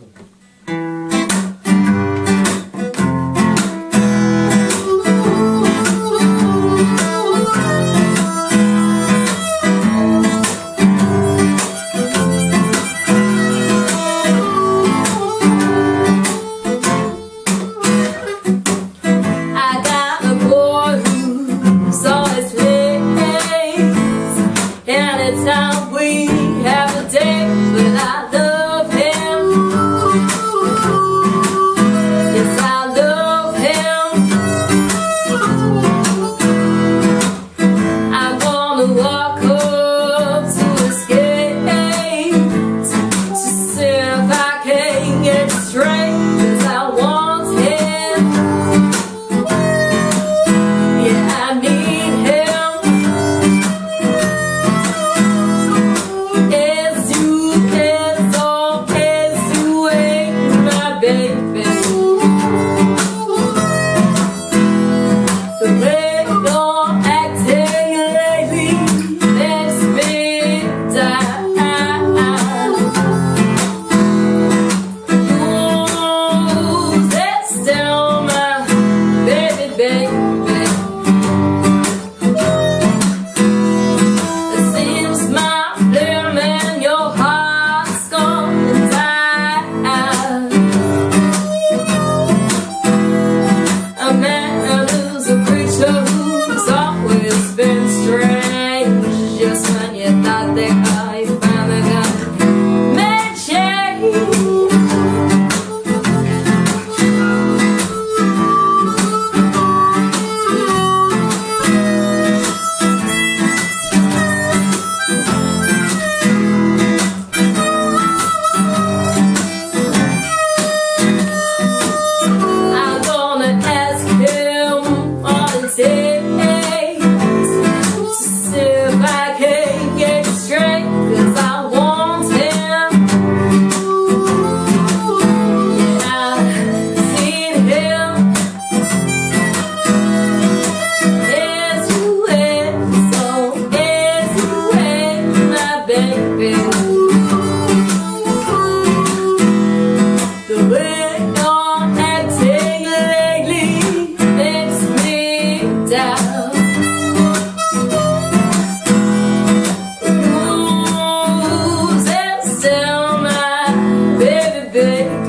Gracias. Oh,